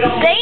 they